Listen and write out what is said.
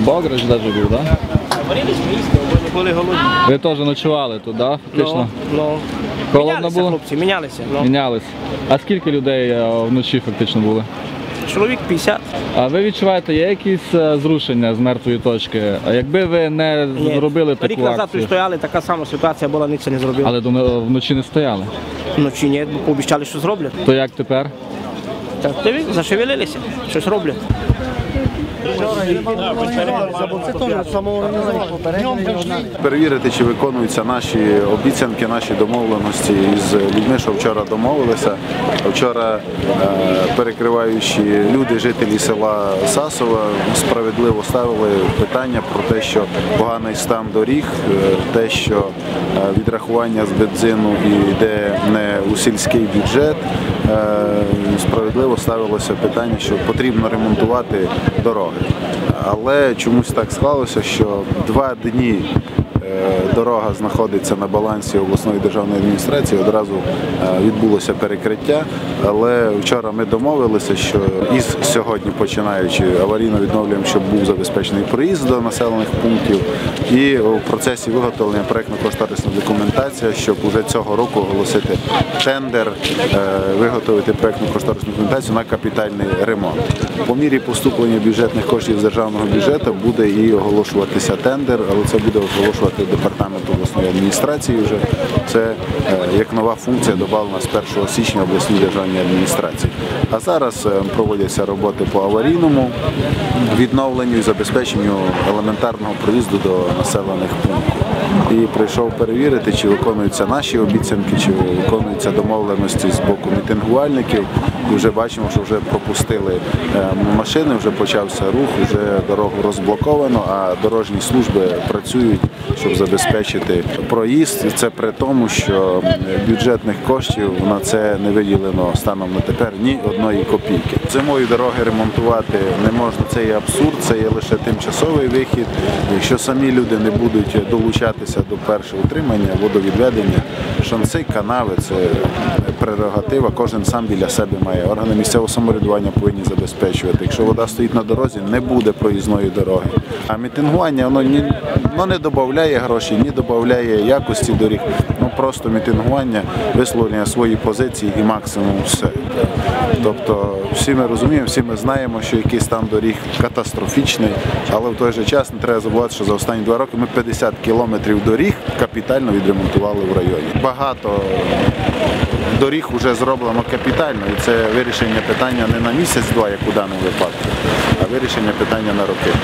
Богрич даже був, так? Да? Вони були голодні. Ви теж ночували тут, так? Да? Фактично? Ну, ну. Холодно було? хлопці, мінялися. Ну. Мінялися. А скільки людей е, вночі фактично були? Чоловік 50. А ви відчуваєте, є якісь е, зрушення з мертвої точки? А Якби ви не зробили таку Рік назад акцію, стояли, така сама ситуація була, нічого не зробили. але вночі не стояли. Вночі ні, бо пообіцяли, що зроблять. То як тепер? Так, диви, зашевелилися, щось роблять. перевірити, чи виконуються наші обіцянки, наші домовленості із людьми, що вчора домовилися. Вчора е, перекриваючі люди, жителі села Сасова, справедливо ставили питання про те, що поганий стан доріг, е, те, що е, відрахування з бензину йде не у сільський бюджет. Е, Справедливо ставилося питання, що потрібно ремонтувати дороги. Але чомусь так склалося, що два дні дорога знаходиться на балансі обласної державної адміністрації. Одразу е, відбулося перекриття. Але вчора ми домовилися, що із сьогодні починаючи аварійно відновлюємо, щоб був забезпечений проїзд до населених пунктів. І у процесі виготовлення проєктно-кошторисної документації, щоб уже цього року оголосити тендер, е, виготовити проєктну кошторисну документацію на капітальний ремонт. По мірі поступлення бюджетних коштів з державного бюджету буде і оголошуватися тендер, але це буде оголошувати департамент обласної адміністрації. Вже це е, як нова функція додана з 1 січня обласній державній адміністрації. А зараз е, проводяться роботи по аварійному відновленню і забезпеченню елементарного проїзду до населених пунктів і прийшов перевірити, чи виконуються наші обіцянки, чи виконуються домовленості з боку мітингувальників. І Вже бачимо, що вже пропустили е, машини, вже почався рух, вже дорогу розблоковано, а дорожні служби працюють, щоб забезпечити проїзд. І Це при тому, що бюджетних коштів на це не виділено станом на тепер ні одної копійки. Зимою дороги ремонтувати не можна. Це є абсурд, це є лише тимчасовий вихід. Якщо самі люди не будуть долучати 51 утримання, водовідведення, шанси, канави це прерогатива. Кожен сам біля себе має. Органи місцевого самоврядування повинні забезпечувати. Якщо вода стоїть на дорозі, не буде проїзної дороги. А мітингування воно ні воно не додає гроші, ні додає якості доріг. Ну просто мітингування, висловлення своєї позиції і максимум все. Тобто всі ми розуміємо, всі ми знаємо, що якийсь стан доріг катастрофічний, але в той же час не треба забувати, що за останні два роки ми 50 кілометрів доріг капітально відремонтували в районі. Багато доріг вже зроблено капітально, і це вирішення питання не на місяць-два, як у даному випадку, а вирішення питання на роки.